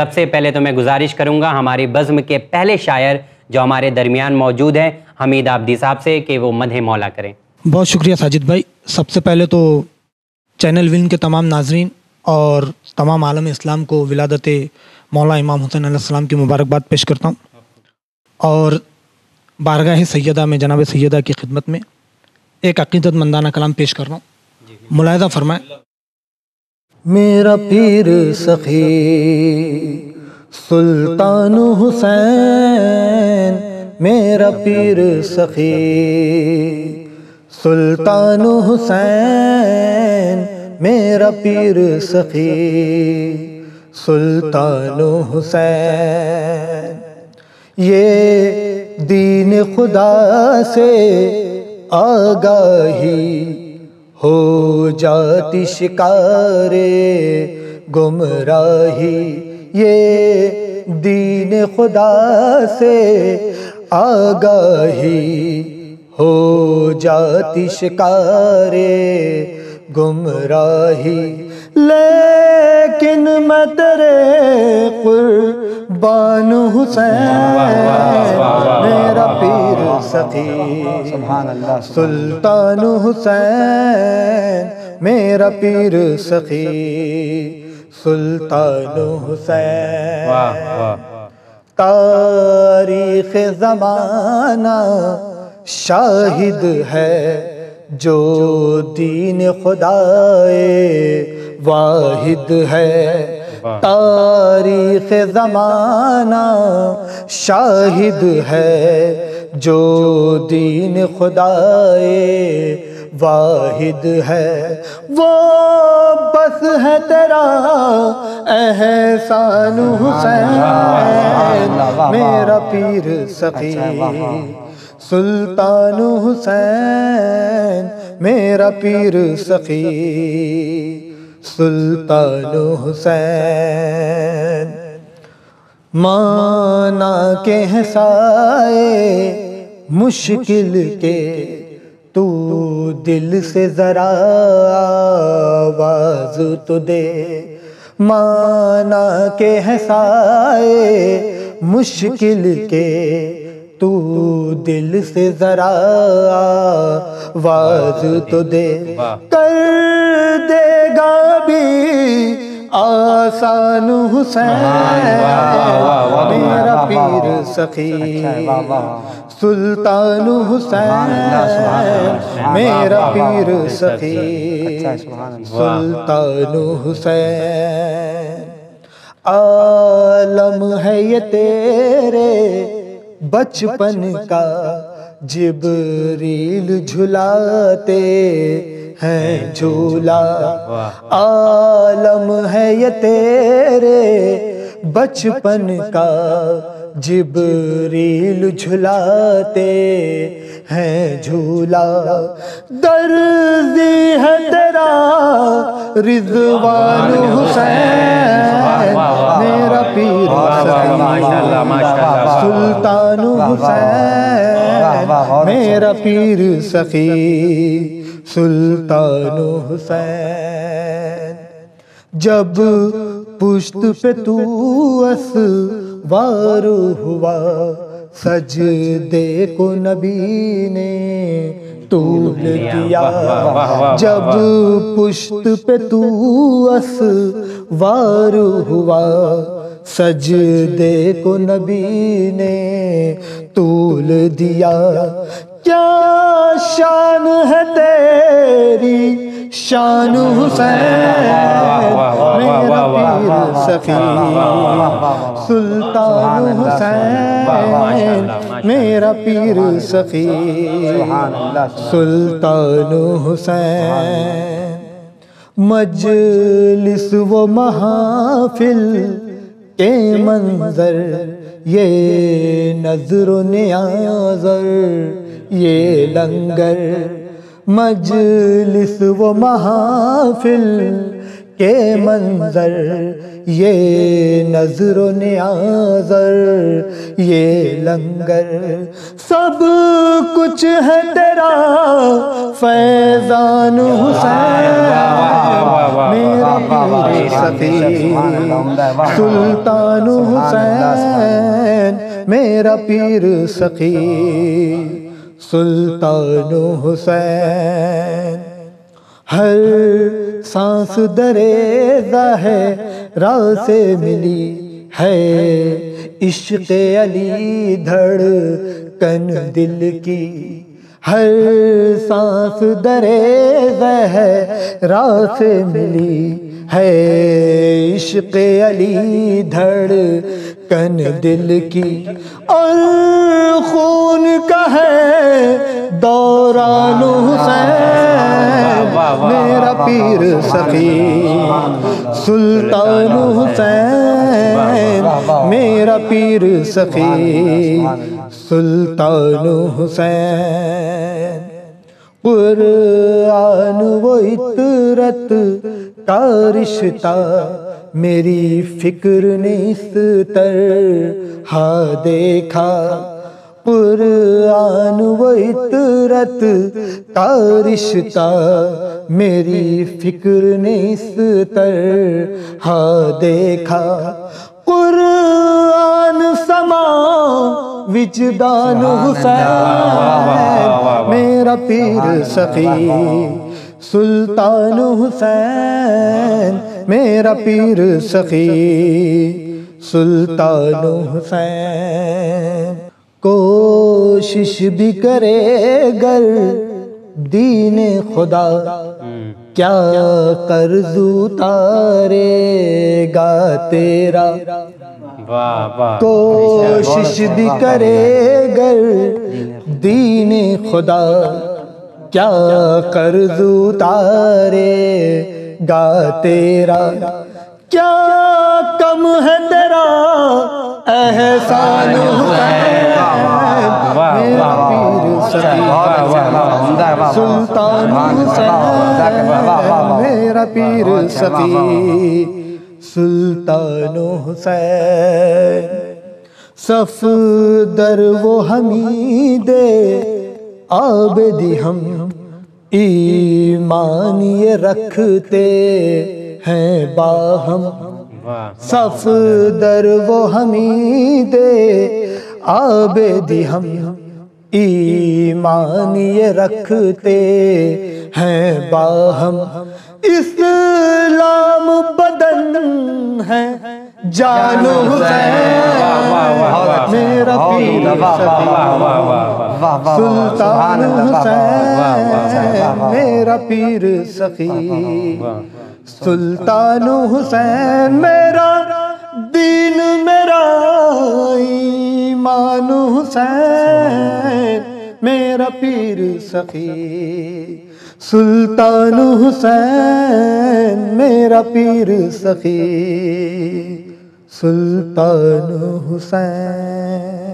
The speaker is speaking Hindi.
सबसे पहले तो मैं गुजारिश करूँगा हमारे बज़्म के पहले शायर जो हमारे दरमियान मौजूद हैं हमीद आबदी साहब से कि वो मदह मौला करें। बहुत शुक्रिया साजिद भाई। सबसे पहले तो चैनल विन के तमाम नाजरीन और तमाम आलम इस्लाम को विलादत मौला इमाम हुसैन सलाम की मुबारकबाद पेश करता हूँ। और बारगाह सैदा में जनाब सैदा की खिदमत में एक अकीदत मंदाना कलाम पेश कर रहा हूँ। मुलायदा फरमाए। मेरा पीर सखी, सुल्तान हुसैन, मेरा पीर सखी, सुल्तान हुसैन, मेरा पीर सखी, सुल्तान हुसैन। ये दीन खुदा से आगाही हो जाती शिकारे गुमराही ये दीन खुदा से आगाही। हो जाती शिकारे गुमराही लेकिन मैं तेरे कुर्बान हुसैन, मेरा पीर सखी सुल्तान हुसैन, मेरा पीर सखी सुल्तान हुसैन। तारीख जमाना शाहिद है, जो दीन खुदाए वाहिद है। तारीख जमाना शाहिद है। जो दीन खुदाए वाहिद है। वो बस है तेरा एहसान हुसैन। मेरा पीर सखी सुल्तान हुसैन मेरा पीर सखी सुल्तान हुसैन। माना के हसाए मुश्किल के, तू दिल से जरा आवाज़ तो दे। माना के हसाए मुश्किल के तू दिल से जरा आवाज़ तो दे। कर देगा भी आसान हुसैन। मेरा पीर सखी। सुल्तान हुसैन। मेरा पीर सखी। सुल्तान हुसैन। आलम है ये तेरे बचपन का जिब जिबरील झुलाते हैं झूला। आलम है ये तेरे। बचपन का जिब जिबरील झुलाते हैं झूला दर्जी है तेरा रिजवान हुसैन मेरा पीर सुल्तान हुसैन मेरा पीर सखी सुल्तान हुसैन जब पुश्त पे तू अस वार हुआ सज दे को नबी ने तूल दिया जब पुश्त पे तू अस वार हुआ सज दे को नबी ने तूल दिया। क्या शान है तेरी? शान हुसैन मेरा पीर सखी सुल्तान हुसैन मेरा पीर सखी सुल्तान हुसैन मजलिस व महाफिल के मंजर ये नज़र न्याजर ये लंगर मजलिस वो महाफिल के मंजर ये नज़र न्याजर ये लंगर। सब कुछ है तेरा फैजान हुसैन मेरा पीर सफी सुल्तान हुसैन मेरा पीर सखी। सुल्तान हुसैन। हर सांस दरेजा है राह से मिली है इश्क अली धड़, कन दिल की। हर सांस दरेजा है राह से मिली है इश्क अली धड़ कन दिल की और खून का है दौरान हुसैन मेरा पीर सखी सुल्तान हुसैन। मेरा पीर सखी सुल्तान हुसैन। कुरान वो इतरत का रिश्ता मेरी फ़िक्र ने इस तर हा देखा कुरान वो इतरत का रिश्ता मेरी फ़िक्र ने इस तर हा देखा कुरान समा विजदान हुसैन मेरा पीर सखी सुल्तान हुसैन, मेरा पीर सखी। सुल्तान हुसैन, कोशिश भी करे गर दीन खुदा। क्या कर्ज उतारेगा तेरा? कोशिश भी करे गर दीन खुदा। क्या कर्ज उतारेगा तेरा क्या कम है तेरा एहसान सुल्तान मेरा पीर सखी सुल्तान हुसैन सफ दर वो हमीदे आबदी हम ईमान ये रखते हैं बाहम सफ दर वो हमी हमीदे आबदी हम ईमान ये रखते हैं बाहम इस्लाम बदन है जानो मेरा पीर सुल्तान हुसैन मेरा पीर सखी सुल्तान हुसैन मेरा दीन मेरा ईमान हुसैन मेरा पीर सखी सुल्तान हुसैन मेरा पीर सखी सुल्तान हुसैन